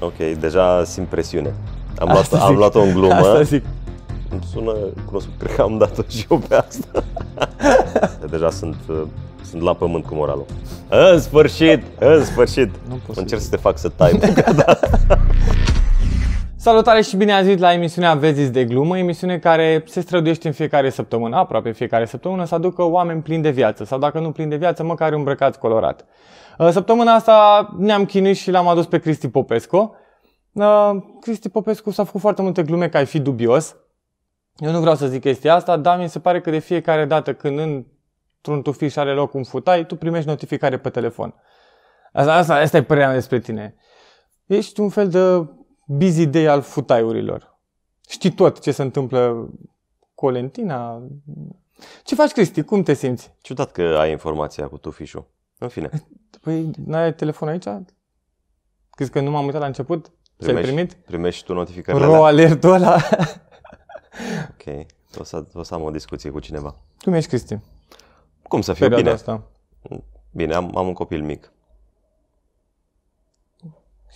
Ok, deja simt presiune. Am luat, Asta am zic. luat-o în glumă. Asta zic. Îmi sună cunoscut, cred că am dat-o și eu pe asta. deja sunt, uh, sunt la pământ cu moralul. În sfârșit, în sfârșit. Nu pot să Încerc să te fac să tai buca, da. Salutare și bine ați venit la emisiunea Veziți de glumă, emisiune care se străduiește în fiecare săptămână, aproape fiecare săptămână, să aducă oameni plini de viață sau dacă nu plini de viață, măcar îmbrăcați colorat. Uh, Săptămâna asta ne-am chinuit și l-am adus pe Cristi Popescu. Uh, Cristi Popescu s-a făcut foarte multe glume că ai fi dubios. Eu nu vreau să zic chestia asta, dar mi se pare că de fiecare dată când într-un tufiș are loc un futai, tu primești notificare pe telefon. Asta, asta, asta e părerea mea despre tine. Ești un fel de busy day al futaiurilor. Știi tot ce se întâmplă cu Olentina. Ce faci, Cristi? Cum te simți? Ciudat că ai informația cu tufișul. În fine, Păi, n-ai telefon aici? Crezi că nu m-am uitat la început? Ți-ai primești, primit? primești tu notificările Ro alea? alertul ăla? Ok, o să, o să am o discuție cu cineva. Cum ești, Cristi? Cum să fiu Perioada bine? asta. Bine, am, am un copil mic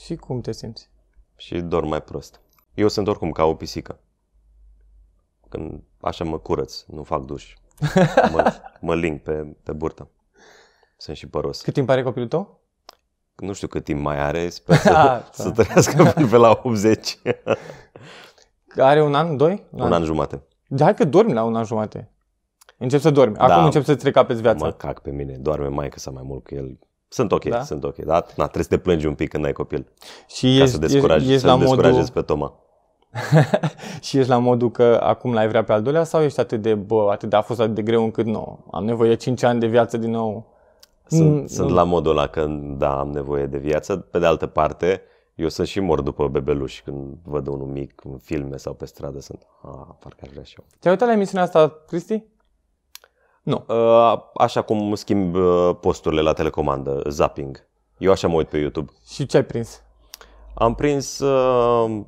Și cum te simți? și dorm mai prost. Eu sunt oricum ca o pisică. Când așa mă curăț, nu fac duș. Mă, mă ling pe, pe burtă. Sunt și păros. Cât timp are copilul tău? Nu știu cât timp mai are, sper să, Ah, să trăiască până pe la 80. Are un an, doi? Un an jumate. Da, hai că dormi la un an jumate. Încep să dormi. Acum Da. încep să-ți recapeți viața. Mă cac pe mine, doarme mai că mai mult cu el. Sunt ok, Da? sunt ok, dar na, trebuie să te plângi un pic când ai copil. Și Ca ești, să descurajezi, ești, ești să la descurajezi modul, pe Toma. și ești la modul că acum l-ai vrea pe al doilea sau ești atât de, bă, atât de, a fost atât de greu încât nu, am nevoie de 5 ani de viață din nou. Sunt, Mm, sunt nu. la modul ăla că, da, am nevoie de viață. Pe de altă parte, eu sunt și mor după bebeluși când văd unul mic în filme sau pe stradă. Sunt, a, parcă aș vrea și eu. Te-ai uitat la emisiunea asta, Cristi? Nu. Uh, Așa cum schimb uh, posturile la telecomandă, zapping. Eu așa mă uit pe YouTube. Și ce ai prins? Am prins uh,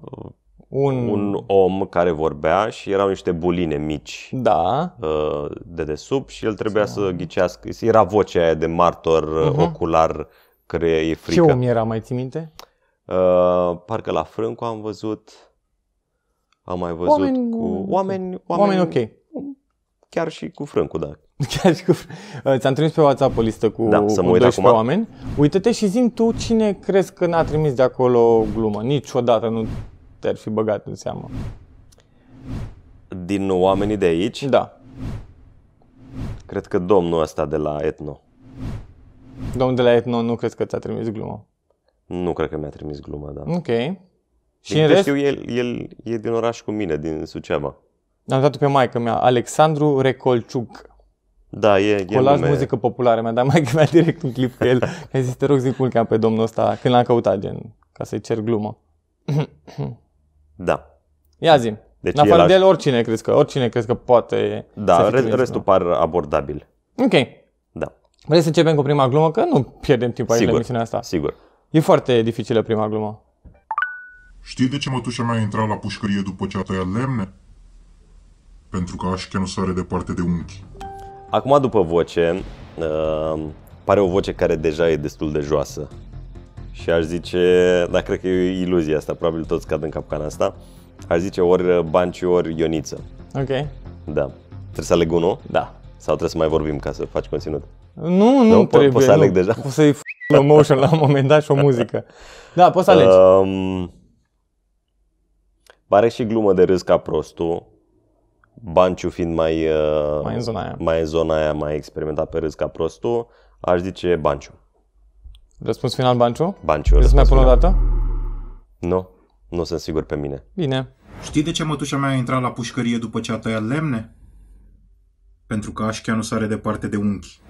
Un... un om care vorbea și erau niște buline mici Da. uh, de desubt și el trebuia să ghicească. Era vocea aia de martor uh, Mhm. ocular care e Ce frică. om era, mai ții minte? Uh, parcă la Frâncu am văzut. Am mai văzut Oameni- cu oameni, Oameni, ok. Chiar și cu Frâncu, da. Chiar și cu... Uh, Ți-am trimis pe WhatsApp o listă cu, Da, să cu mă uit 12 acum. oameni. Uită-te și zim tu cine crezi că n-a trimis de acolo o glumă. Niciodată nu te-ar fi băgat în seamă. Din oamenii de aici, Da. cred că domnul ăsta de la Etno. Domnul de la Etno, nu crezi că ți-a trimis glumă. Nu cred că mi-a trimis gluma, da. Ok. Și Din în câte rest, știu, el, el e din oraș cu mine, din Suceava. am dat pe maică mea, Alexandru Recolciuc. Da, e, e Colaj nume. muzică populară. Mi-a dat maică mea direct un clip cu el. I-a zis, te rog, zi cum îl cheamă pe domnul ăsta, când l-am căutat, gen, ca să-i cer glumă. Da. Ia zi. Deci în afară el de aș- el, oricine crezi că, oricine crezi că poate să Da, fi re- trimis restul par abordabil. glumă. Ok. Da, Vrei să începem cu prima glumă? Că nu pierdem timp aici la sigur. emisiunea asta. Sigur. E foarte dificilă prima glumă. Știi de ce mătușa mea a intrat la pușcărie după ce a tăiat lemne? Pentru că Așche nu sare departe de unchi. Acum, după voce, uh, pare o voce care deja e destul de joasă. Și aș zice, dar cred că e o iluzie asta, probabil toți cad în capcana asta. Aș zice ori Banciu, ori Ioniță. Ok. Da. Trebuie să aleg unul? Da. Sau trebuie să mai vorbim ca să faci conținut? Nu, nu, Nu, po- trebuie. poți să aleg nu. deja? Poți să-i f- slow motion la un moment dat și o muzică. Da, poți să alegi. Um, pare și glumă de râs ca prostul. Banciu fiind mai, uh, Mai în zona aia. mai în zona aia, mai experimentat pe râs ca prostul, aș zice Banciu. Răspuns final, Banciu? Banciu. Vrei să mai pun o răspunsul dată? meu. Nu, nu sunt sigur pe mine. Bine. Știi de ce mătușa mea a intrat la pușcărie după ce a tăiat lemne? Pentru că Așchea nu sare departe de unchi.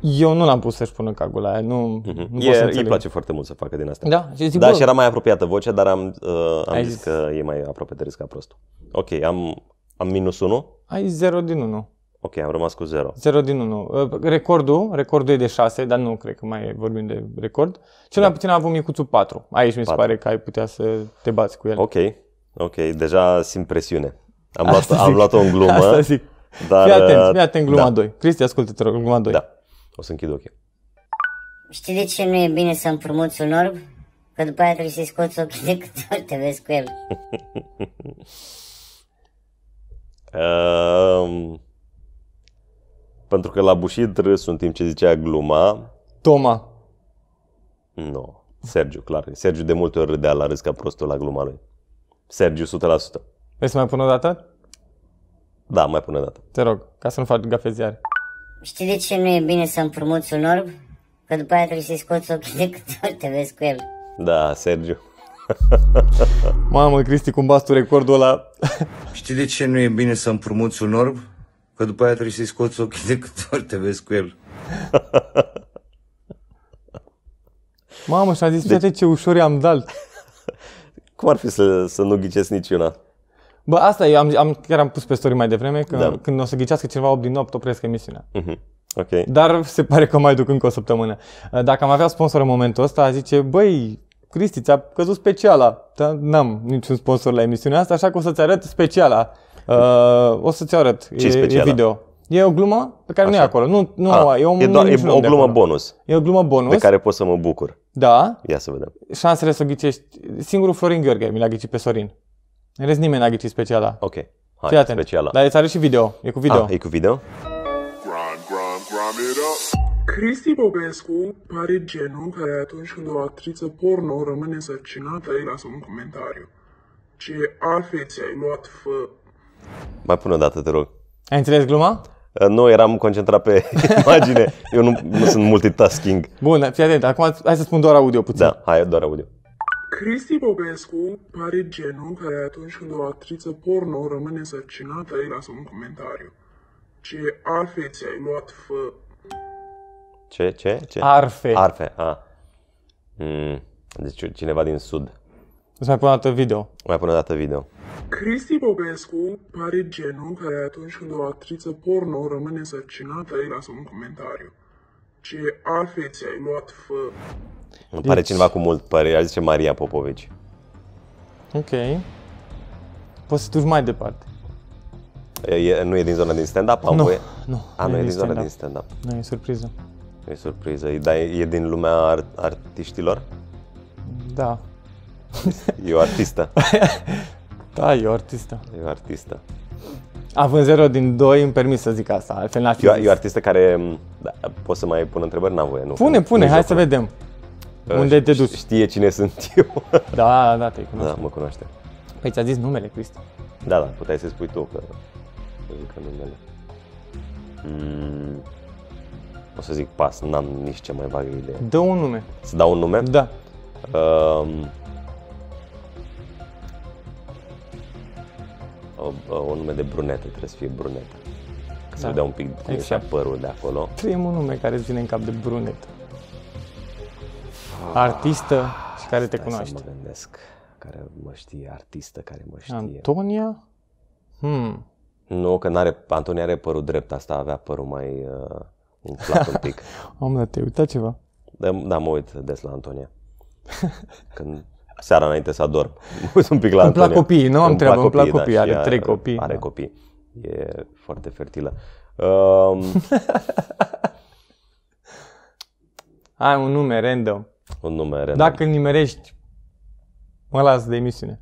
Eu nu l-am pus să-și pună cagul la aia. Nu, nu pot să Mhm. E, îi înțeleg. place foarte mult să facă din asta. Da, și zic, Da, bă, și era mai apropiată vocea, dar am, uh, am Ai zis, zis. că e mai aproape de râs ca prostul. Ok, am, am minus 1. ai 0 din 1. Ok, am rămas cu 0. 0 din 1. Recordul, recordul e de 6, dar nu cred că mai vorbim de record. Cel mai puțin a avut micuțul 4. Aici mi se Patru. pare că ai putea să te bați cu el. Ok, ok, deja simt presiune. Am luat, Asta am zic. luat-o în glumă. Asta zic. Dar, Fii atent, uh, fii atent gluma da, 2. Cristi, ascultă te rog, gluma 2. Da, o să închid ochii. Știi de ce nu e bine să împrumuți un orb? Că după aia trebuie să-i scoți ochii de câte ori te vezi cu el. Um, pentru că l-a bușit râsul în timp ce zicea gluma, Toma. nu. Sergiu, clar. Sergiu de multe ori râdea la râs ca prostul la gluma lui. Sergiu, 100%. Vrei să mai pun o dată? Da, mai pune o dată. Te rog, ca să nu faci gafeziare. Știi de ce nu e bine să împrumuți un orb? Că după aia trebuie să-i scoți ochii de câte ori te vezi cu el. Da, Sergiu. Mamă, Cristi, cum bați tu recordul ăla? Știi de ce nu e bine să împrumuți un orb? Că după aia trebuie să-i scoți ochii de câte ori te vezi cu el. Mamă, și-a zis, deci... ce ușor i-am dat. Cum ar fi să, să nu ghicesc niciuna? Bă, asta e, am, am, chiar am pus pe story mai devreme, că Da. când o să ghicească cineva 8 din 8, opresc emisiunea. Mhm. Ok. Dar se pare că mai duc încă o săptămână. Dacă am avea sponsor în momentul ăsta, zice, băi, Cristi, ți-a căzut speciala. Dar n-am niciun sponsor la emisiunea asta, așa că o să-ți arăt speciala. Uh, o să-ți arăt. Ce-i e, speciala? e video. E o glumă pe care nu e Așa. acolo. Nu, nu, Ah, e, o, e, doar, nu e niciun o om de glumă acolo. bonus E o glumă bonus. de care pot să mă bucur. Da, Ia să vedem. șansele să o ghicești. Singurul Florin Gheorghe mi l-a ghicit pe Sorin. În rest nimeni n-a ghicit speciala. Ok. Hai, Fii atent. speciala. Dar îți arăt și video. E cu video. Ah, e cu video? Grind, grind, grind it up. Cristi Popescu pare genul care atunci când o actriță porno rămâne sărcinată, îi lasă un comentariu. Ce alfeți ai luat, fă... Mai pune o dată, te rog. Ai înțeles gluma? Uh, Nu, eram concentrat pe imagine. Eu nu, nu sunt multitasking. Bun, fii atent. Acum hai să spun doar audio puțin. Da, hai, doar audio. Cristi Popescu pare genul care atunci când o actriță porno rămâne sărcinată, îi lasă un comentariu. Ce alfeți ai luat, fă... Ce, ce, ce? Arfe. Arfe, a. Mm. Deci cineva din sud. Îți mai pun o dată video. Mai pune o dată video. Cristi Popescu pare genul care atunci când o actriță porno rămâne sărcinată, îi lasă un comentariu. Ce alfeți ai luat, fă... Îmi pare Deci- cineva cu mult păr. Ar zice Maria Popovici. Ok. Poți să duci mai departe. E, e, nu e din zona din stand-up? Am Nu, voie? nu, A, nu nu e e din din zona stand-up. din stand-up. Nu, e surpriză. E surpriză. E, dar e, e din lumea ar, artiștilor? Da. E o artistă. Da, e o artistă. E o artistă. Având 0 din 2, îmi permis să zic asta, altfel n-ar fi E o, zis. e o artistă care... Da, poți să mai pun întrebări? N-am voie, nu. Pune, Nu- pune, nu hai joc. să vedem. Uh, Unde te ș- duci? Știe cine sunt eu. Da, da, te da, cunosc. mă cunoaște. Păi ți-a zis numele, Cristi. Da, da, puteai să spui tu că... Să zic că numele. Mm. O să zic pas, n-am nici ce mai vagă idee. Dă un nume. Să dau un nume? Da. Um, o, o, un nume de brunetă, trebuie să fie brunetă. Că se Da. vedea un pic cum Exact. exact. părul de acolo. Primul nume care îți vine în cap de brunet. Artistă și care te Hai să cunoaște. mă gândesc. Care mă știe, artistă care mă știe. Antonia? Hmm. Nu, că n-are, Antonia are părul drept, asta avea părul mai uh, umflat un pic. Am dat te uita ceva. Da, da, mă uit des la Antonia. Când seara înainte să adorm. Mă uit un pic la Îmi plac Antonia. copiii, nu am Îmi treabă, îmi plac da, copiii, și are ea trei copii, Are da. copii. E foarte fertilă. Um, Ai un nume random. un nume random. Dacă îl nimerești, mă las de emisiune.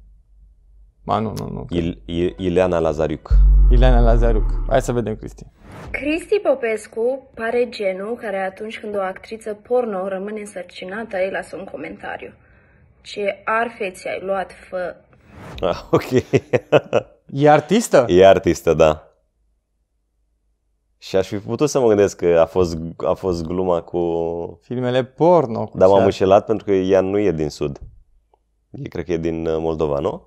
Ba, nu, nu, nu. Il, I- Ileana Lazariuc. Ileana Lazaruc. Hai să vedem, Cristi. Cristi Popescu pare genul care atunci când o actriță porno rămâne însărcinată, îi lasă un comentariu. Ce arfeți ai luat, fă... Ah, ok. E artistă? e artistă, da. Și aș fi putut să mă gândesc că a fost, a fost gluma cu... Filmele porno. Cu Dar m-am ce- înșelat pentru că ea nu e din sud. E, cred că e din uh, Moldova, nu?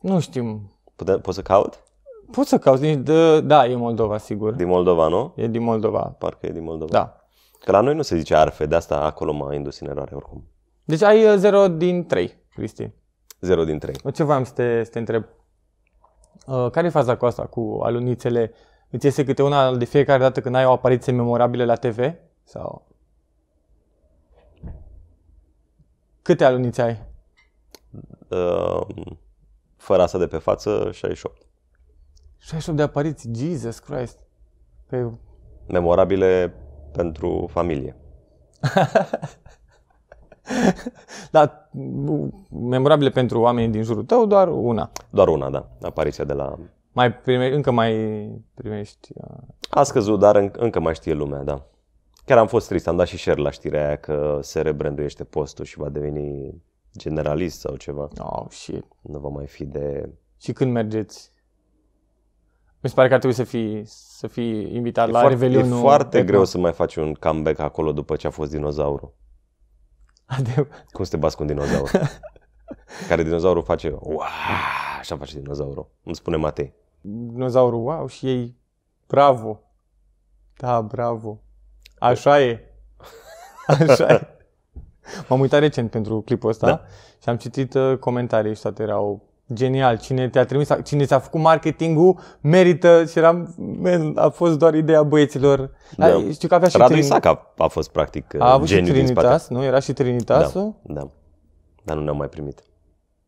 Nu știu. Pute, poți să caut? Poți să cauți. nici De... Da, e Moldova, sigur. Din Moldova, nu? E din Moldova. Parcă e din Moldova. Da. Că la noi nu se zice arfe, de asta acolo m-a indus în eroare oricum. Deci ai 0 din 3, Cristi. 0 din 3. O, Ce voiam să te, să te întreb? Uh, care e faza cu asta, cu alunițele? Îți iese câte una de fiecare dată când ai o apariție memorabilă la TV? Sau... Câte alunițe ai? Uh, fără asta de pe față, 68. 68 de apariții, Jesus Christ. Pe... Memorabile pentru familie. Dar memorabile pentru oamenii din jurul tău, doar una. Doar una, da. Apariția de la... Mai prime, încă mai primești... uh, A scăzut, dar în, încă mai știe lumea, da. Chiar am fost trist, am dat și share la știrea aia că se rebranduiește postul și va deveni generalist sau ceva. Oh, shit. Nu va mai fi de... Și când mergeți? Mi se pare că ar trebui să fii, să fii invitat E la foarte, e Revelionul foarte Etno. greu să mai faci un comeback acolo după ce a fost dinozaurul. Adeu. Cum să te bați cu un dinozaur? Care dinozaurul face... Uaa, așa face dinozaurul. Îmi spune Matei. Dinozaurul, wow, și ei, bravo. Da, bravo. Așa e. Așa e. M-am uitat recent pentru clipul ăsta Da. și am citit uh, comentarii și toate erau genial. Cine te-a trimis, cine ți-a făcut marketingul merită și eram, man, a fost doar ideea băieților. Da. Știu că avea și Radu Trin- Isac a, a fost practic a avut și geniu din spate. Trinitas, nu? Era și Trinitasul? Da, da. Dar nu ne-am mai primit.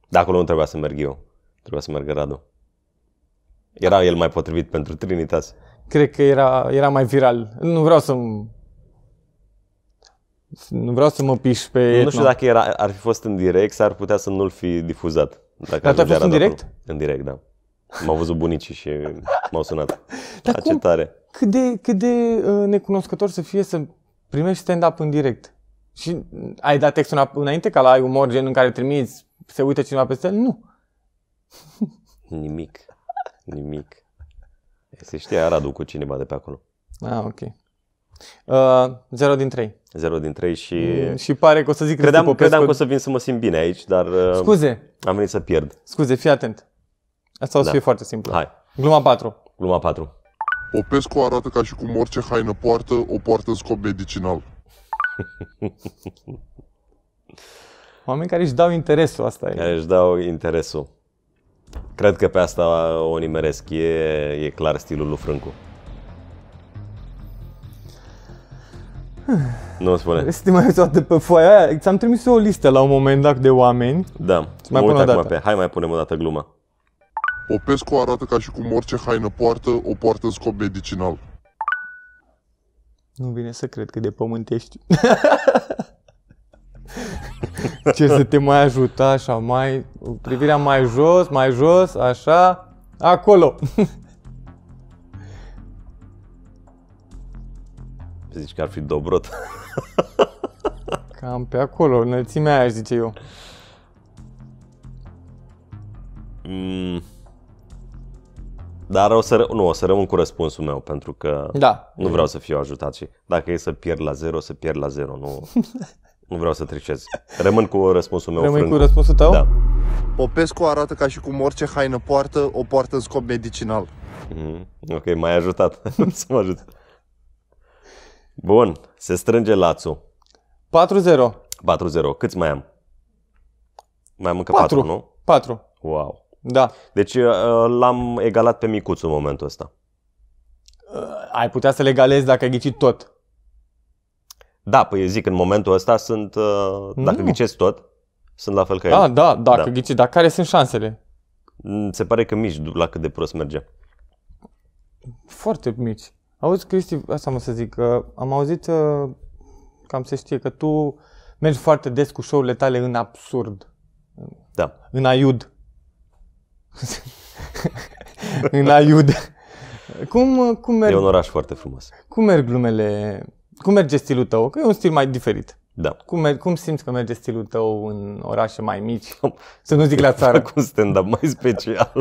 Dar acolo nu trebuia să merg eu. Trebuia să meargă Radu. Era el mai potrivit pentru Trinitas. Cred că era, era mai viral. Nu vreau să nu vreau să mă piș pe etno. Nu știu dacă era, ar fi fost în direct, s-ar putea să nu-l fi difuzat. Dacă Dar tu ai ajungea fost în Radu direct? acolo. În direct, da. M-au văzut bunicii și m-au sunat. Dar A, cum? ce tare. Cât de, cât de uh, necunoscător să fie să primești stand-up în direct. Și ai dat textul înap- înainte ca la ai umor gen în care trimiți, se uită cineva peste el? Nu. Nimic. Nimic. Se știa Radu cu cineva de pe acolo. Ah, ok. Uh, 0 din 3. 0 din 3 și... Și pare că o să zic Cristi Credeam, Popescu. credeam că o să vin să mă simt bine aici, dar uh, Scuze, am venit să pierd. scuze, fii atent. Asta o să Da. fie foarte simplu. Hai, Gluma 4. gluma 4. Popescu arată ca și cum orice haină poartă, o poartă în scop medicinal. Oameni care își dau interesul, asta e. Care își dau interesul. Cred că pe asta o nimeresc. E, e clar stilul lui Frâncu. Nu spune. Să te mai uiți o dată pe foaia aia. Ți-am trimis eu o listă la un moment dat de oameni. Da, mai mă pun uit o acum dată. pe... Hai mai punem o dată gluma. Popescu arată ca și cum orice haină poartă, o poartă în scop medicinal. Nu vine să cred că de pământ ești. Ce să te mai ajuta așa, mai, privirea mai jos, mai jos, așa, acolo. Zici că ar fi Dobrot. Cam pe acolo, înălțimea aia, aș zice eu. Mm. Dar o să, ră- nu, o să rămân cu răspunsul meu, pentru că Da. nu vreau să fiu ajutat și dacă e să pierd la zero, să pierd la zero. Nu, nu vreau să tricez. Rămân cu răspunsul meu Rămâi frâncu. cu răspunsul tău? Da. Popescu arată ca și cum orice haină poartă, o poartă în scop medicinal. Mhm. Ok, m-ai ajutat să mă ajut. Bun, se strânge lațul. 4-0. 4-0. Câți mai am? Mai am încă 4, 4, nu? 4. Wow. Da. Deci uh, l-am egalat pe micuțul în momentul ăsta. Ai putea să legalezi dacă ai ghicit tot. Da, păi zic, în momentul ăsta sunt, uh, dacă Nu. ghicesc tot, sunt la fel ca Da, el. da, dacă Da. ghici, dar care sunt șansele? Mm, Se pare că mici la cât de prost merge. Foarte mici. Auzi, Cristi, asta mă să zic, că am auzit, uh, cam se știe, că tu mergi foarte des cu show-urile tale în absurd, Da. în aiud. în aiud. Cum, uh, cum, E merg, un oraș foarte frumos. cum merg glumele, cum merge stilul tău? Că e un stil mai diferit. Da. Cum, merg, cum simți că merge stilul tău în orașe mai mici? Să nu zic la țară. Cu stand-up mai special.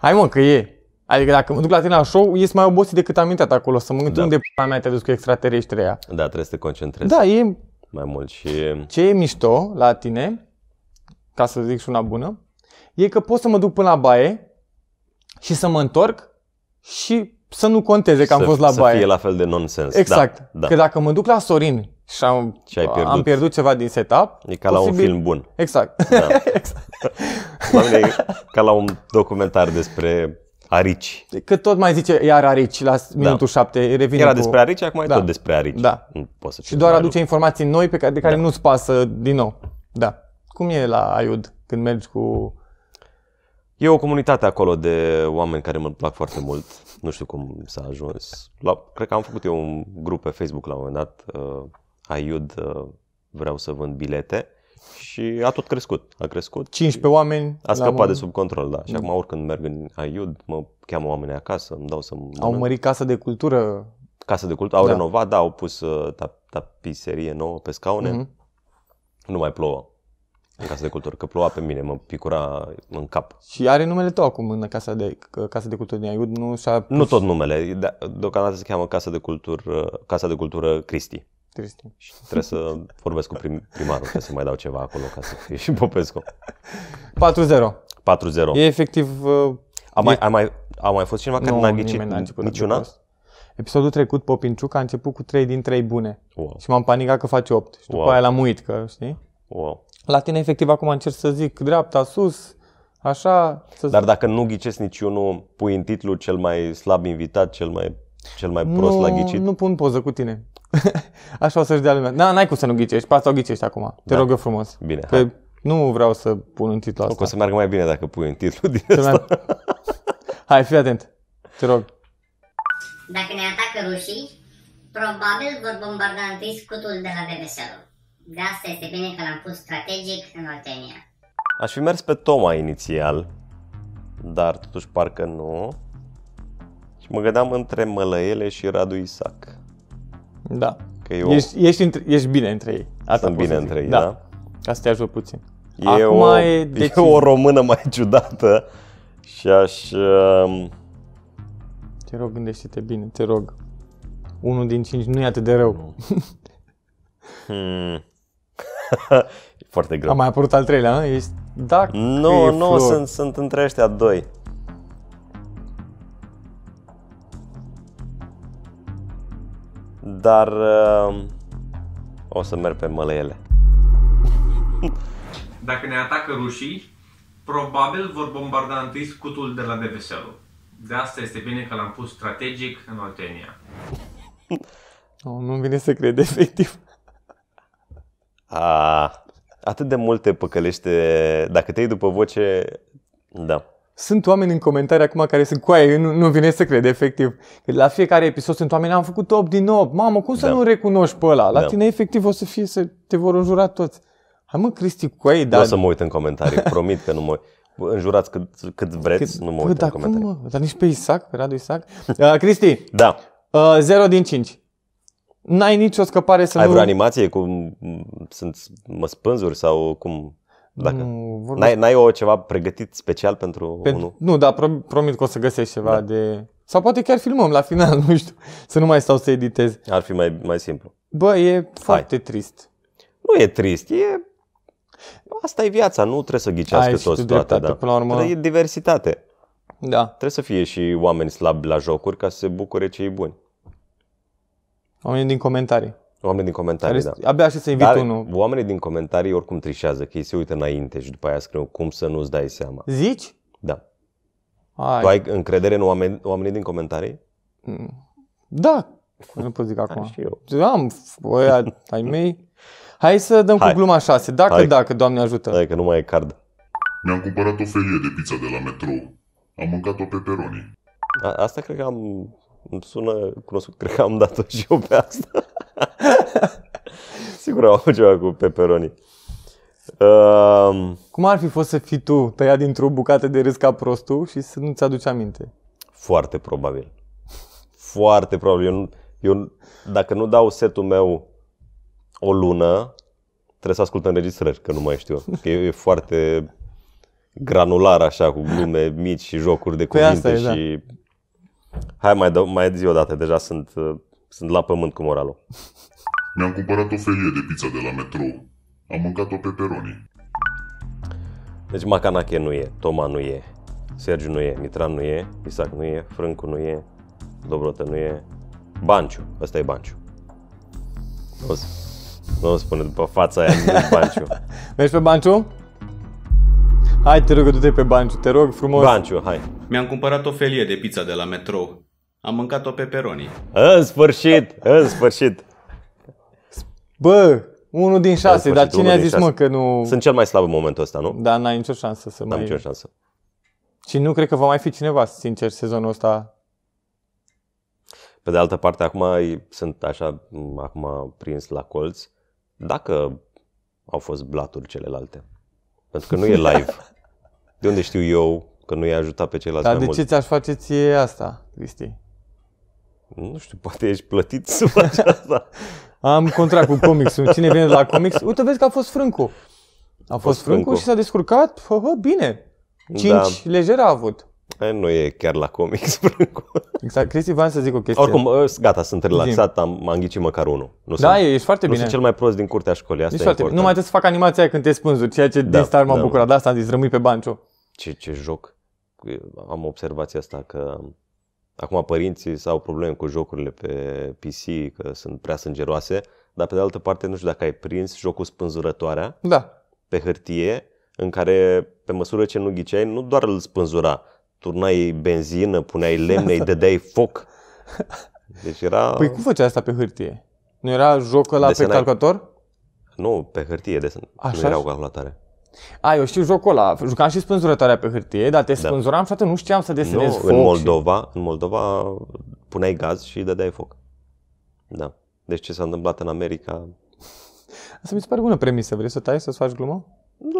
Hai mă, că e. Adică dacă mă duc la tine la show, ies mai obosit decât am intrat acolo. Să mă gândesc Da. unde p***a mea te-a dus cu extraterestri aia. Da, trebuie să te concentrezi Da, e mai mult și... ce e mișto la tine, ca să zic și una bună, e că pot să mă duc până la baie și să mă întorc și să nu conteze că am să, fost la să baie. fie la fel de nonsens. Exact. Da, da. Că dacă mă duc la Sorin și am, Și ai pierdut. am pierdut ceva din setup, E ca la un posibil- film bun. Exact. Da. La mine e ca la un documentar despre arici. că tot mai zice iar Arici la minutul 7, revine Era cu... despre arici, acum e Da. tot despre arici. Da. Nu poți să Și fie doar mai aduce informații noi pe care, de care Da. nu-ți pasă din nou. Da. Cum e la Aiud când mergi cu... E o comunitate acolo de oameni care mă plac foarte mult. Nu știu cum s-a ajuns. La, cred că am făcut eu un grup pe Facebook la un moment dat, uh, Aiud uh, vreau să vând bilete și a tot crescut. A crescut. 15 oameni. A la scăpat moment. de sub control, da. Și acum oricând merg în Aiud, mă cheamă oamenii acasă, îmi dau să Au mărit casa de cultură. Casă de cultură, au Da. renovat, da, au pus uh, tap- tapiserie nouă pe scaune. Mhm. Nu mai plouă în casa de cultură, că ploua pe mine, mă picura în cap. Și are numele tău acum în casa de, casa de cultură din Aiud. Nu, și-a Nu pus tot numele, de- deocamdată se cheamă Casa de Cultură, Casa de Cultură Cristi. Cristi. Și trebuie să vorbesc cu prim, primarul, trebuie să mai dau ceva acolo ca să fie și Popescu. 4-0. 4-0. E efectiv... Uh, A mai, a mai, a mai fost cineva care nu, n-a ghicit nimeni n-a început de niciuna? prost. Episodul trecut, Popinciuc a început cu 3 din 3 bune. Wow. Și m-am panicat că face 8. Și după Wow. aia l-am uit, că știi? Wow. La tine, efectiv, acum încerc să zic dreapta, sus, așa. Să... Dar dacă nu ghicesc niciunul, pui în titlu cel mai slab invitat, cel mai, cel mai prost nu, la ghicit? nu pun poză cu tine. așa o să-și dea lumea. Da, n-ai cum să nu ghicești. Pe asta o ghicești acum. Te Da. rog eu frumos. Bine, Că hai. nu vreau să pun în titlu Nu, asta. că o să meargă mai bine dacă pui în titlu din Să asta. meargă- Hai, fii atent. Te rog. Dacă ne atacă rușii, probabil vor bombarda întâi scutul de la DVSL. De asta este bine că l-am pus strategic în Oltenia. Aș fi mers pe Toma inițial, dar totuși parcă nu. Și mă gândeam între Mălăele și Radu Isac. Da. Că eu Ești, ești, între, ești bine între ei. Asta sunt pot bine să zic. între ei, da? Ca să te ajut puțin. E, Acum o, e e, decis- o română mai ciudată și aș... um, Te rog, gândește-te bine, te rog. Unul din cinci nu e atât de rău. Hmm. e foarte greu. A mai apărut al treilea, nu? Ești... Dacă Nu, e nu, flor. sunt, sunt între ăștia doi. Dar uh, o să merg pe mălăiele. Dacă ne atacă rușii, probabil vor bombarda întâi scutul de la DVSL. De asta este bine că l-am pus strategic în Oltenia. Nu, nu vine să cred, efectiv. A, atât de multe păcălește, dacă te iei după voce, da. Sunt oameni în comentarii acum care sunt cu aia, nu, nu vine să cred, efectiv. Că la fiecare episod sunt oameni, am făcut 8 din 8. Mamă, cum să Da. nu recunoști pe ăla? La Da. tine efectiv o să fie să te vor înjura toți. Hai mă, Cristi, cu aia, Da. dar... O să mă uit în comentarii, promit că nu mă Înjurați cât, cât vreți, nu mă Bă, uit în dar cum, comentarii. mă? Dar nici pe Isaac, pe Radu Isaac? Uh, Cristi, Da. uh, 0 din 5. N-ai nicio scăpare să Ai nu... vreo animație cu sunt măspânzuri sau cum? Dacă Nu, vorbesc- n-ai, n-ai o ceva pregătit special pentru Pe, unul? nu, dar pro- promit că o să găsești ceva da. de... Sau poate chiar filmăm la final, nu știu, să nu mai stau să editez. Ar fi mai, mai simplu. Bă, e foarte trist. Nu e trist, e... Asta e viața, nu trebuie să ghicească Ai și toți tu toate. dreptate, Da. până la urmă- Trebuie- E diversitate. Da. Trebuie să fie și oameni slabi la jocuri ca să se bucure cei buni. Oamenii din comentarii. Oamenii din comentarii, Care da. abia aștept să invit Dar unul. oamenii din comentarii oricum trișează, că ei se uită înainte și după aia scriu cum să nu-ți dai seama. Zici? Da. Ai. Tu ai încredere în oameni, oamenii din comentarii? Da. Nu pot zic acum. și eu. Am, ăia ai mei. Hai să dăm Hai. cu gluma 6. Dacă, Hai. dacă, Doamne ajută. Hai că nu mai e card. Mi-am cumpărat o felie de pizza de la metrou. Am mâncat-o pe peroni. A, asta cred că am... Îmi sună cunoscut, cred că am dat-o și eu pe asta. Sigur am avut ceva cu peperoni. Um, Cum ar fi fost să fii tu tăiat dintr-o bucată de râs ca prostul și să nu-ți aduci aminte? foarte probabil. Foarte probabil. Eu, nu- eu, dacă nu dau setul meu o lună, trebuie să ascult înregistrări, că nu mai știu. Că e, e foarte granular așa, cu glume mici și jocuri de Păi cuvinte asta e, da. și... Hai mai, dă, mai zi o dată, deja sunt, uh, sunt la pământ cu moralul. Mi-am cumpărat o felie de pizza de la metrou. Am mâncat-o pe peroni. Deci Macanache nu e, Toma nu e, Sergiu nu e, Mitran nu e, Isaac nu e, Frâncu nu e, Dobrotă nu e, Banciu, ăsta e Banciu. Nu o să- nu o spune după fața aia nu Banciu. Mergi pe Banciu? Hai, te rog, du-te pe Banciu, te rog frumos. Banciu, hai. Mi-am cumpărat o felie de pizza de la metrou. Am mâncat-o pe peroni. În sfârșit, în sfârșit. Bă, unul din șase, În dar sfârșit, cine unul a din zis, șase. mă, că nu... Sunt cel mai slab în momentul ăsta, nu? Da, n-ai nicio șansă să N-am mai... nicio șansă. Și nu cred că va mai fi cineva, sincer, sezonul ăsta. Pe de altă parte, acum e- sunt așa, m, acum prins la colț. Dacă au fost blaturi celelalte. Pentru că nu e live. De unde știu eu că nu i-a ajutat pe ceilalți Dar mai de mult? ce ți-aș face ție asta, Cristi? Nu știu, poate ești plătit să faci asta. Am contract cu comicsul. Cine vine de la comics? Uite, vezi că a fost Frâncu. A fost Frâncu Frâncu. și s-a descurcat, hă, hă, bine. 5 Da. lejer a avut. E, nu e chiar la comics, Frâncu. Exact. Cristi, vreau să zic o chestie. Oricum, ă, gata, sunt relaxat, am, am ghicit măcar unul. Nu Da, sunt, ești foarte nu bine. sunt cel mai prost din curtea școlii, asta Ești e foarte bine. important. Nu mai trebuie să fac animația aia când te spânzuri, ceea ce Da, din start m-a da. bucurat. De asta am zis, rămâi pe bancio. ce, ce joc. Am observația asta că acum părinții s-au probleme cu jocurile pe PC, că sunt prea sângeroase, dar pe de altă parte nu știu dacă ai prins jocul spânzurătoarea Da. pe hârtie, în care pe măsură ce nu ghiceai, nu doar îl spânzura, turnai benzină, puneai lemne, îi dădeai foc. Deci era... Păi cum făceai asta pe hârtie? Nu era jocul ăla pe Desenai. calculator? Nu, pe hârtie, desen. Așa nu erau și- calculatoare. A, eu știu jocul ăla. Jucam și spânzurătoarea pe hârtie, dar te Da. spânzuram și atunci nu știam să desenez Nu, foc. în și- Moldova, în Moldova puneai gaz și îi dădeai foc. Da. Deci ce s-a întâmplat în America, Asta mi se pare bună premisă. Vrei să tai, să-ți faci glumă?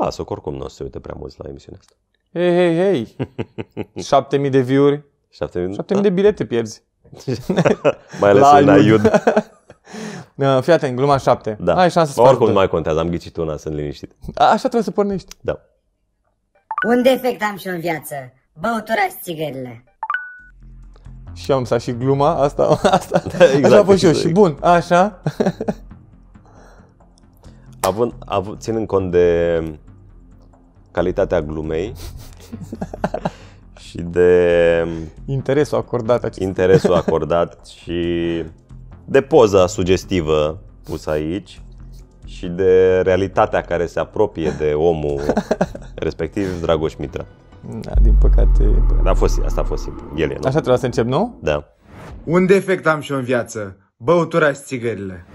lasă că oricum nu o să se uite prea mulți la emisiunea asta. Hei, hei, hei. 7000 de view-uri. 7000 7000 de bilete pierzi. Mai ales La în Aiud. Aiud. Uh, Fii atent, gluma 7. Da. Ai șansă să Oricum faci nu doi. mai contează, am ghicit una, sunt liniștit. A, Așa trebuie să pornești. Da. Un defect am și în viață. Băuturați țigările. Și am să și gluma asta, asta. Da, exact, așa a fost și eu. exact. Și bun, așa. Având, av- ținând cont de calitatea glumei și de Interesul acordat acest. interesul acordat și de poza sugestivă pusă aici și de realitatea care se apropie de omul respectiv Dragoș Mitra. Da, din păcate. A fost, asta a fost simplu. El e, nu? Așa trebuia să încep, nu? Da. Un defect am și eu în viață. Băuturați țigările.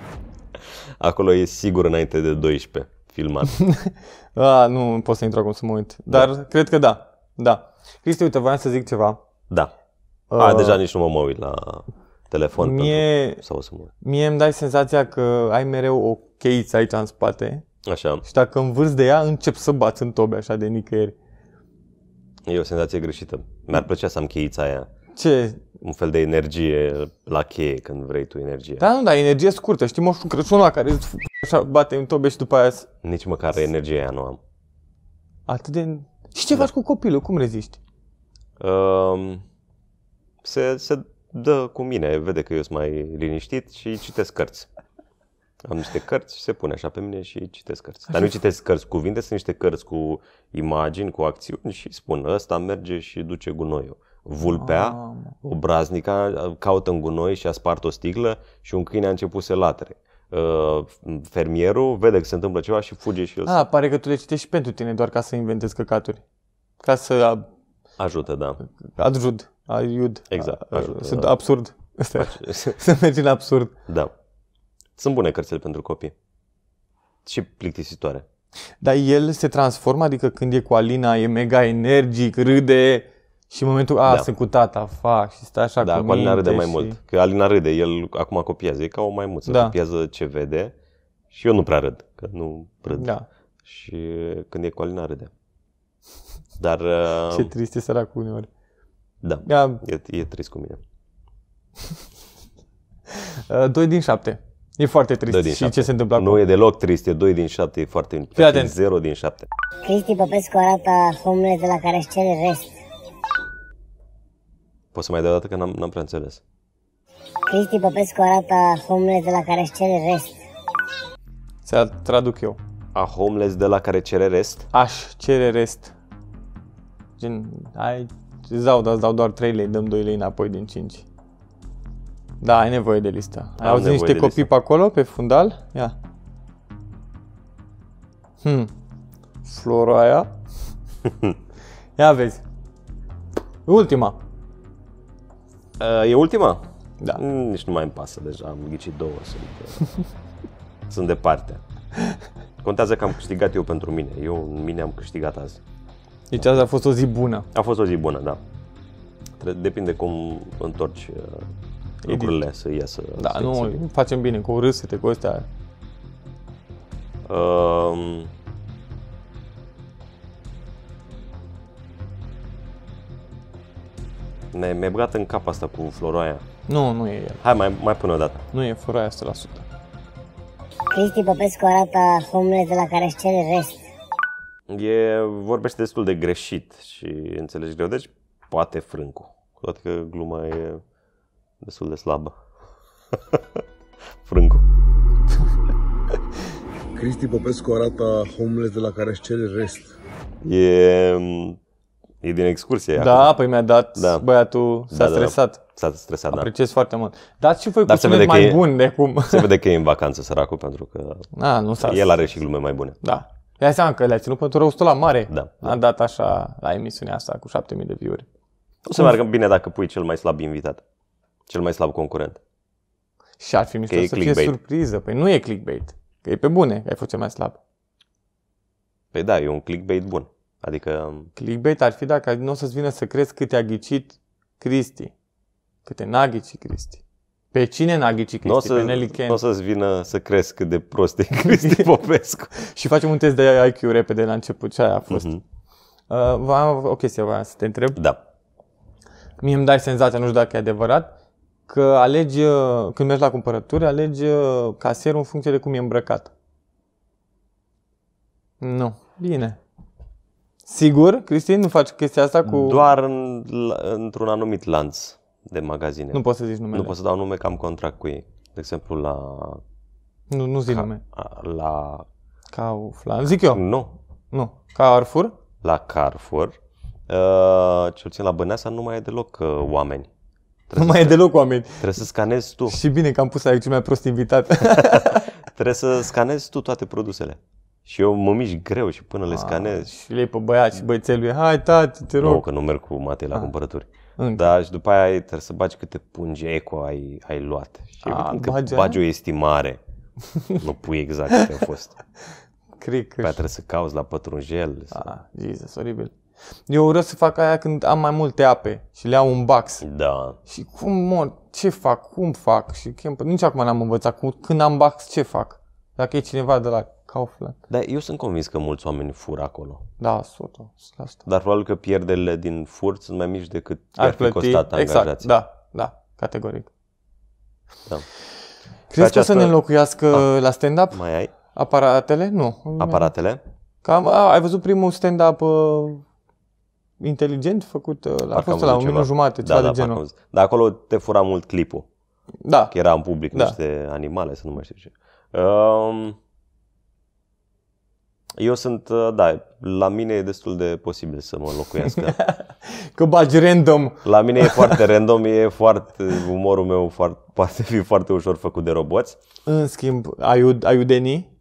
Acolo e sigur înainte de 12 filmat. A, nu pot să intru acum să mă uit. Dar cred că da. Da. Cristi, uite, voiam să zic ceva. Da. A, Uh, deja nici nu mă mă uit la telefon Mie, pentru, sau să mă uit. mie îmi dai senzația că ai mereu o cheiță aici în spate Așa. și dacă învârți de ea, încep să bați în tobe așa de nicăieri. E o senzație greșită. Mi-ar plăcea să am cheița aia. Ce? Un fel de energie la cheie când vrei tu energie. Da, nu, da, energie scurtă. Știi moșul Crăciun la care îți așa bate în tobe și după aia... s- Nici măcar energia aia nu am. Atât de... Și ce faci cu copilul? Cum reziști? Um, se, se dă cu mine, vede că eu sunt mai liniștit și citesc cărți. Am niște cărți și se pune așa pe mine și citesc cărți. Dar nu citesc cărți cu cuvinte, sunt niște cărți cu imagini, cu acțiuni și spun ăsta merge și duce gunoiul. Vulpea, Mamă. obraznica, caută în gunoi și a spart o sticlă și un câine a început să latre. Uh, Fermierul vede că se întâmplă ceva și fuge și el A, pare că tu le citești și pentru tine, doar ca să inventezi căcaturi. Ca să a- ajută, da. ajut, ajut. Exact, A- a- ajută, Sunt da. absurd. Asta e. Face- să mergi în absurd. Da. Sunt bune cărțile pentru copii. Și plictisitoare. Dar el se transformă, adică când e cu Alina e mega energic, râde și în momentul, a, Da. sunt cu tata, fac și stă așa Da, cu cu Alina râde minte mai și... mult. Că Alina râde, el acum copiază, e ca o maimuță, Da. copiază ce vede și eu nu prea râd, că nu râd. Da. Și când e cu Alina râde. Dar... uh, Ce trist e săracul uneori. Da, Ia, e, e trist cu mine. uh, 2 din 7. E foarte trist. Doi din și șapte. ce se întâmplă acum? Nu e deloc trist, e 2 din 7, e foarte Fii atent. 0 din 7. Cristi Popescu arată homeless de la care își cere rest. Poți să mai dai o dată că n-am, n-am prea înțeles. Cristi Popescu arată homeless de la care își cere rest. Să traduc eu. A homeless de la care cere rest? Aș cere rest. Gen, ai, îți dau, dar îți dau doar 3 lei, dăm 2 lei înapoi din 5. Da, ai nevoie de listă. Ai Am auzit nevoie niște de copii pe acolo, pe fundal? Ia. Hmm. Floroaia. Ia vezi. Ultima. Uh, e ultima? Da. Mm, Nici nu mai îmi pasă deja, am ghicit două, sunt, uh, sunt departe. Contează că am câștigat eu pentru mine. Eu în mine am câștigat azi. Deci asta a fost o zi bună. A fost o zi bună, da. Tre- Depinde cum întorci uh, lucrurile să iasă. Da, să nu, iasă bine. facem bine cu râsete, cu astea. Um, ne, mi-ai băgat în cap asta cu floroaia. Nu, nu e el. Hai, mai, mai pune o dată. Nu e furaia 100%. Cristi Popescu arată homeless de la care își cere rest. E, vorbește destul de greșit și înțelegi greu, deci poate frâncu. Cu toate că gluma e destul de slabă. frâncu. Cristi Popescu arată homeless de la care își cere rest. E, e din excursie. Da, acum. păi mi-a dat Da. băiatul, s-a Da, da, da. stresat. S-a stresat, da. Apreciez foarte mult. Dați și voi Dar cu se sunet vede că mai e- bun de cum. Se vede că e în vacanță săracul pentru că A, nu s-a- el are și glume mai bune. Da. Ia seama că le-a ținut pentru rostul la mare. Da. A dat așa la emisiunea asta cu 7000 de view-uri. O să meargă bine dacă pui cel mai slab invitat. Cel mai slab concurent. Și ar fi mișto Că e să fie clickbait. surpriză. Păi nu e clickbait. Că e pe bune, că ai fost cel mai slab. Păi da, e un clickbait bun. Adică Clickbait ar fi dacă nu o să-ți vină să crezi câte a ghicit Cristi. Câte n-a ghicit Cristi. Pe cine n-a ghicit nu o Cristi? să, Pe Nelly Ken. n-o să-ți vină să crezi cât de prost e Cristi Popescu. Și facem un test de IQ repede la început. Ce aia a fost? Mhm. Uh, v-am o chestie vreau să te întreb. Da. Mie îmi dai senzația, nu știu dacă e adevărat, că alegi, uh, când mergi la cumpărături, alegi uh, casierul în funcție de cum e îmbrăcat. Nu. Bine. Sigur, Cristin, nu faci chestia asta cu... Doar în, la- într-un anumit lanț de magazine. Nu poți să zici numele. Nu pot să dau nume că am contract cu ei. De exemplu, la... Nu, nu zi nume. La... Kaufland. Zic eu. Nu. Nu. Carrefour? La Carrefour. Uh, cel puțin la Băneasa nu mai e deloc uh, oameni. Nu mai e deloc oameni. Trebuie să scanezi tu. Și bine că am pus aici cel mai prost invitat. Trebuie să scanezi tu toate produsele. Și eu mă mișc greu și până le scanez. și le iei pe băiat și băiețelul, hai tati, te rog. Nu, că nu merg cu Matei la Ah. cumpărături. Încă. Da, și după aia trebuie să bagi câte pungi eco ai, ai luat. Și A, evident că bagi bagi o aia? estimare. nu pui exact câte au fost. Cred că Pe aia trebuie să cauți la pătrunjel. să- Ah, Jesus, oribil. Eu urăsc să fac aia când am mai multe ape și le iau un box. Da. Și cum mor, ce fac, cum fac și chem... Nici acum n-am învățat cu, când am box ce fac. Dacă e cineva de la Kaufland. Dar eu sunt convins că mulți oameni fură acolo. Da, 100, la asta. Dar probabil că pierderile din furt sunt mai mici decât Ar ar fi plăti, costat exact, angajații. da, da, categoric. Da. Crezi că o să această- ne înlocuiască la stand-up? Mai ai? Aparatele? Nu. Aparatele? Cam, a, ai văzut primul stand-up uh, inteligent făcut? Uh, a Parcă fost am la văzut un minut ceva. jumate, da, ceva da, de parcă am genul. văzut. Dar acolo te fura mult clipul. Da. Că era în public Da. niște animale, să nu mai știu ce. Um, eu sunt, uh, da, la mine e destul de posibil să mă înlocuiască. Că bagi random. La mine e foarte random, e foarte, umorul meu foarte, poate fi foarte ușor făcut de roboți. În schimb, aiud, aiudenii?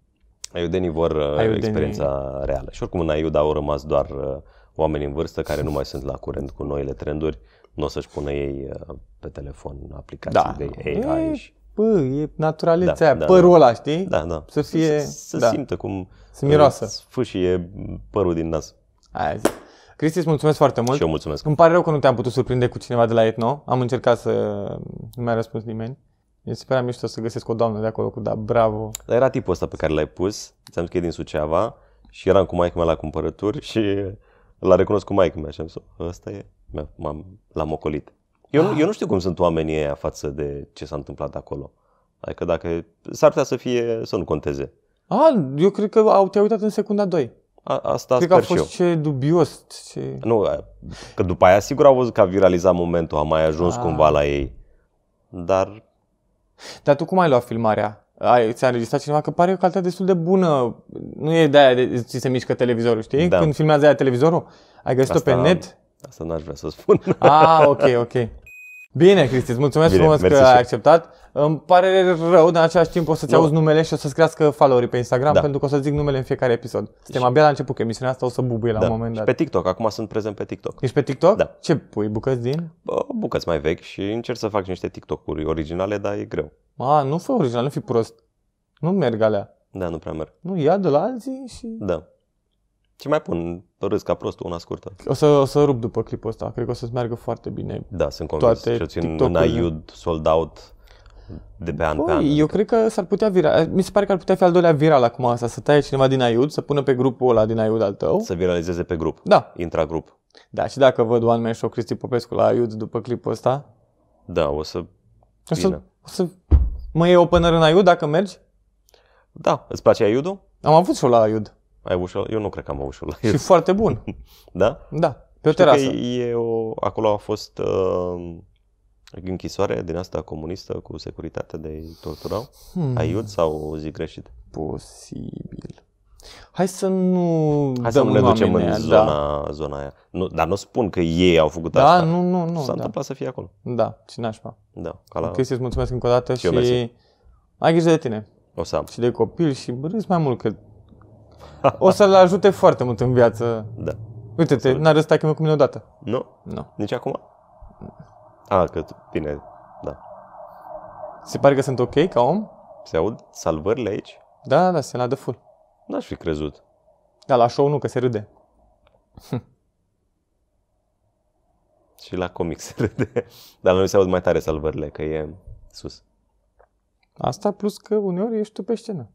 Aiudenii vor uh, Aiudenii. experiența reală. Și oricum în Aiud au rămas doar uh, oameni în vârstă care nu mai sunt la curent cu noile trenduri. Nu o să-și pună ei uh, pe telefon aplicații Da. de AI E, și bă, e naturalețea Da, aia, da, părul da. ăla, știi? Da, da. Să fie... Să, să da. simtă cum Să miroasă. îți Fâșie părul din nas. Aia zic. Cristi, îți mulțumesc foarte mult. Și eu mulțumesc. Îmi pare rău că nu te-am putut surprinde cu cineva de la Etno. Am încercat să nu mi-a răspuns nimeni. Eu speram mișto să găsesc o doamnă de acolo cu da, bravo. Dar era tipul ăsta pe care l-ai pus, ți-am zis că e din Suceava și eram cu maică mea la cumpărături și l-a recunoscut cu maică mea și am zis, ăsta e, Mi-a- m-am, l-am ocolit. Eu, nu, eu nu știu cum sunt oamenii ăia față de ce s-a întâmplat acolo. Adică dacă s-ar putea să fie, să nu conteze. A, eu cred că au, te-ai uitat în secunda 2. A, asta cred că a sper și fost ce dubios. Ce... Nu, că după aia sigur au văzut că a viralizat momentul, a mai ajuns Ah. cumva la ei. Dar Dar tu cum ai luat filmarea? Ai, ți-a înregistrat cineva? Că pare o calitate destul de bună. Nu e de aia de ți se mișcă televizorul, știi? Da. Când filmează aia televizorul? Ai găsit-o pe net? Asta n-aș vrea să spun. Ah, ok, ok. Bine, Cristi, îți mulțumesc Bine, frumos că mersi și ai eu. acceptat. Îmi pare rău, dar în același timp o să-ți Nu. auzi numele și o să-ți crească followerii pe Instagram Da. pentru că o să zic numele în fiecare episod. Suntem abia la început, că emisiunea asta o să bubuie la da. un moment și dat. pe TikTok, acum sunt prezent pe TikTok. Ești pe TikTok? Da. Ce pui, bucăți din? Bă, bucăți mai vechi și încerc să fac niște TikTok-uri originale, dar e greu. A, nu fă original, nu fi prost. Nu merg alea. Da, nu prea merg. Nu, ia de la alții și... Da. Ce mai pun? Râs ca prostul, una scurtă. O să, o să rup după clipul ăsta. Cred că o să-ți meargă foarte bine. Da, sunt convins. Toate Cel puțin în TikTok-urile. Aiud, sold out. de pe an pe an. Băi, eu cred că s-ar putea vira. Mi se pare că ar putea fi al doilea viral acum asta, să taie cineva din Aiud, să pună pe grupul ăla din Aiud al tău. Să viralizeze pe grup. Da. Intragrup. Da, și dacă văd One Man Show Cristi Popescu la Aiud după clipul ăsta, Da, o să o să, vină. o să mă iei opener în Aiud dacă mergi? Da, îți place Aiudul? Am avut show la Aiud Ai avut show? Eu nu cred că am avut show la și Aiud. foarte bun. Da? Da, pe o Știu terasă. Că e o, acolo a fost uh, închisoare din asta comunistă cu securitate de îi torturau. Hmm. Aiud sau zic greșit? Posibil. Hai să nu Hai să dăm nu ne ducem oamenii în aia, zona, zona aia. Nu, dar nu spun că ei au făcut Da, asta. nu, nu, nu, S-a da. întâmplat să fie acolo. Da, și nașpa. Da, ca la... Cristi, îți mulțumesc încă o dată Și eu și mersi. ai grijă de tine. O să am. Și de copil și râzi mai mult că o să-l ajute foarte mult în viață. Da. Uite-te, n-a râs taică cu mine odată. Nu? Nu. Nici acum? A, că tu- bine, da. Se pare că sunt ok ca om? Se aud salvările aici? Da, da, se la de full. N-aș fi crezut. Da, la show nu, că se râde. Și la comic se râde. Dar la noi se aud mai tare salvările, că e sus. Asta plus că uneori ești tu pe scenă.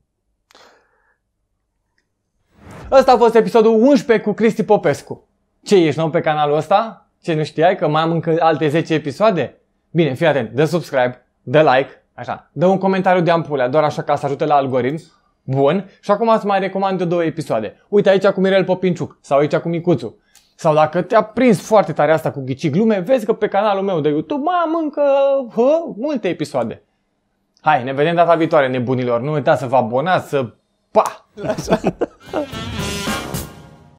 Ăsta a fost episodul 11 cu Cristi Popescu. Ce, ești nou pe canalul ăsta? Ce, nu știai că mai am încă alte 10 episoade? Bine, fii atent, dă subscribe, dă like, așa, dă un comentariu de ampulea, doar așa ca să ajute la algoritm. Bun, și acum îți mai recomand eu două episoade. Uite aici cu Mirel Popinciuc sau aici cu Micuțu. Sau dacă te-a prins foarte tare asta cu ghici glume, vezi că pe canalul meu de YouTube mai am încă hă, multe episoade. Hai, ne vedem data viitoare, nebunilor. Nu uitați să vă abonați, să... Pa! Așa.